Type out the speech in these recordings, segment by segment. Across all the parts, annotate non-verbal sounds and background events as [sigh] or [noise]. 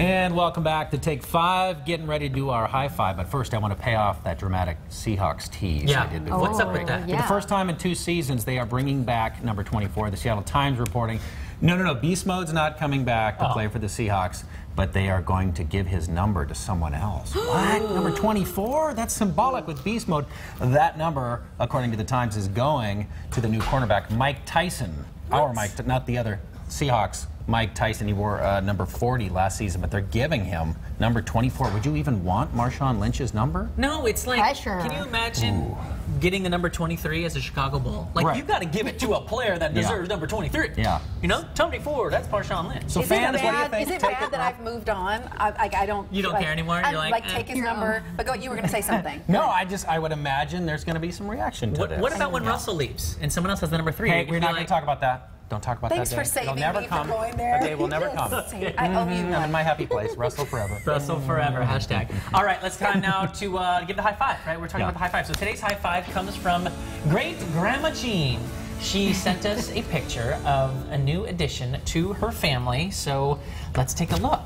And welcome back to Take Five. Getting ready to do our high five, but first I want to pay off that dramatic Seahawks tease Yeah. I did oh, before. What's up with that? For the first time in two seasons, they are bringing back number 24. The Seattle Times reporting, no, no, no, Beast Mode's not coming back to Oh. play for the Seahawks, but they are going to give his number to someone else. [gasps] what? Number 24? That's symbolic with Beast Mode. That number, according to the Times, is going to the new cornerback, Mike Tyson. Our Mike, not the other Seahawks. Mike Tyson, he wore uh, number 40 last season, but they're giving him number 24. Would you even want Marshawn Lynch's number? No, it's like, Pressure. can you imagine getting the number 23 as a Chicago Bull? Like, Right. you got to give it to a player that Yeah. deserves number 23. Yeah. You know, 24, that's Marshawn Lynch. So Is fans, it what do you bad, think? Is it Take bad that I've moved on? I, like, I don't. You don't like, care anymore? You're like, eh. take his You're number. [laughs] But go. You were going to say something. [laughs] No, I just I would imagine there's going to be some reaction to what, this. what about when Russell leaves and someone else has the number three? Hey, we're be not going to talk about that. Don't talk about Thanks that. for day. saving It'll never me come. from going there. A day will never [laughs] come. I owe you I'm in my happy place. Russell forever. [laughs] Russell forever, hashtag. All right, let's time now to uh, give the high five, right? We're talking Yeah. about the high five. So today's high five comes from great grandma Jean. She sent us a picture of a new addition to her family. So let's take a look.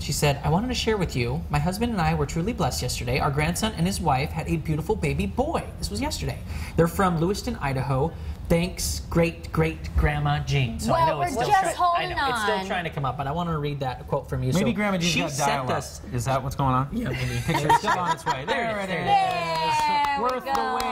She said, I wanted to share with you, my husband and I were truly blessed yesterday. Our grandson and his wife had a beautiful baby boy. This was yesterday. They're from Lewiston, Idaho. Thanks, great great grandma Jean. So I Well, know it's we're still just try- I holding know, it's still trying to come up, but I want to read that quote from you. Maybe so Grandma Jean's she got sent dial-up. us Is that what's going on? yeah, maybe. Picture's still on its way. There There it it is, is. There we Worth the wait.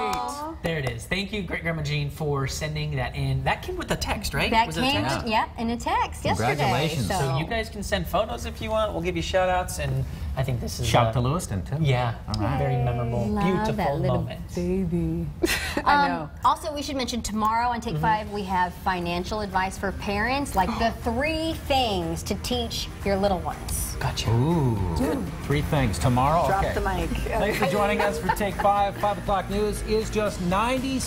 There it is. Thank you, Great Grandma Jean, for sending that in. That came with a text, right? That Was a came, text? yeah, in a text yesterday. Congratulations. So, So you guys can send photos if you want. We'll give you shout outs, and I think this is Shout uh, to Lewiston, too. Yeah, All right. very memorable, Love beautiful that little moment. Baby. [laughs] I Um, know. also, we should mention tomorrow on Take Mm-hmm. Five, we have financial advice for parents, like the [gasps] three things to teach your little ones. Gotcha. Ooh. Three things. Tomorrow, Drop okay. the mic. Thanks for [laughs] joining us for Take Five. 5 o'clock news is just 90